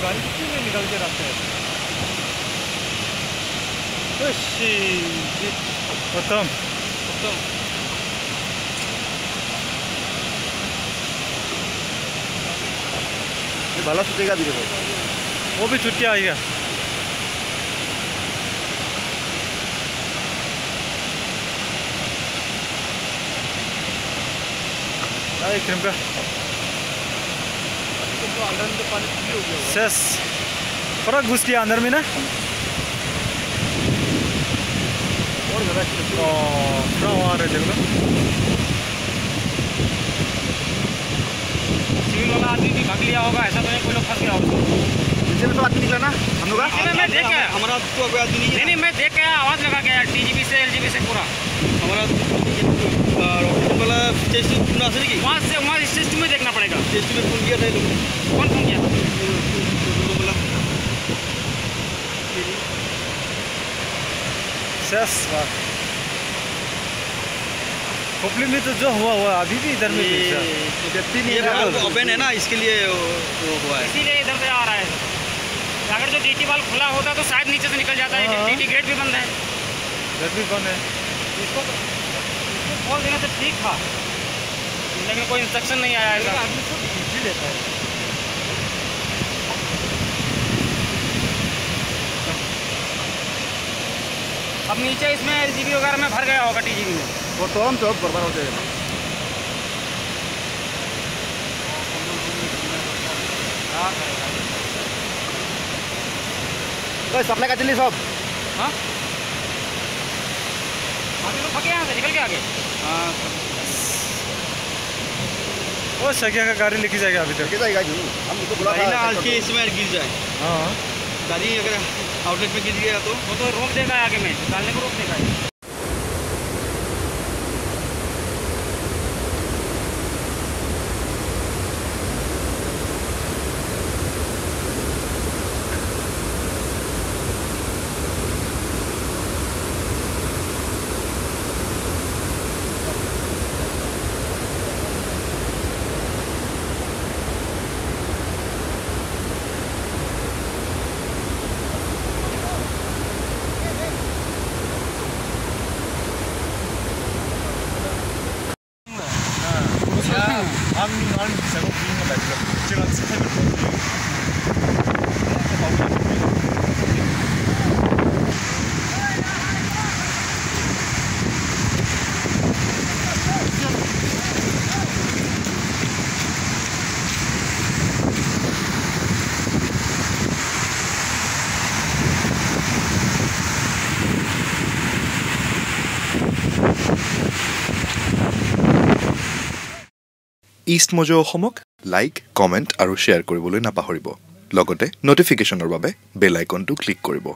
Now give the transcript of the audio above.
가리 쯤에 미강제 났어요. 으씨, 보통, 어떤? 말라서 제가 드려요. 오비 좋지, 아이가. 아이 그런가? तो अंदर में तो पानी फ्री हो गया सेस पूरा घुस गया अंदर में ना और ज़्यादा ओ पूरा वहाँ रहे देखो सिविल वाला आदमी भी भाग लिया होगा ऐसा तो नहीं कोई लोग फंस गया होगा नीचे में तो आदमी निकला ना हम लोग नीचे में मैं देख के हमारा तो कोई आदमी नहीं नहीं मैं देख के आवाज़ लगा के टीजीबी से एलजीबी से पूरा हमारा रॉकेट वाला स्टेशन सुनना से नहीं वहाँ से वहाँ में देखना पड़ेगा। स्टेशन में फ़ोन किया था लोग कौन फ़ोन किया? खोपली में तो जो हुआ हुआ अभी भी इधर में है। व्यक्ति नहीं है। ओपन है ना इसके लिए वो हुआ है। इसीलिए इधर से आ रहा है। अगर जो डीटी वाल खुला होता तो शायद नीचे से निकल जाता है। डीटी गेट भी बंद है। इधर भी कौन है। इसको इसको खोल देना तो ठीक था। लेकिन कोई इंस्ट्रक्शन नहीं आया ऐसा आदमी लेता है। अब नीचे इसमें एलजीबी वगैरह में भर गया होगा टीजीबी में। वो तो हम सब बर्बाद हो जाएगा। तो सप्लाई का दिल्ली सब हाँ? आगे लोग भागे यहाँ से निकल के आगे। वो सकिया का गाड़ी लेके जाएगा अभी तक। लेके जाएगा जी। हम तो बुला गाड़ी आज के इसमें गिर जाए। हाँ। गाड़ी अगर आउटलेट में गिर गया तो? वो तो रोक देगा आगे में। निकालने को रोक देगा। That's ইষ্ট মজো অসমক লাইক কমেণ্ট আৰু শ্বেয়াৰ কৰিবলৈ নাপাহৰিব। লগতে ন'টিফিকেশ্যনৰ বাবে বেল আইকনটো ক্লিক কৰিব।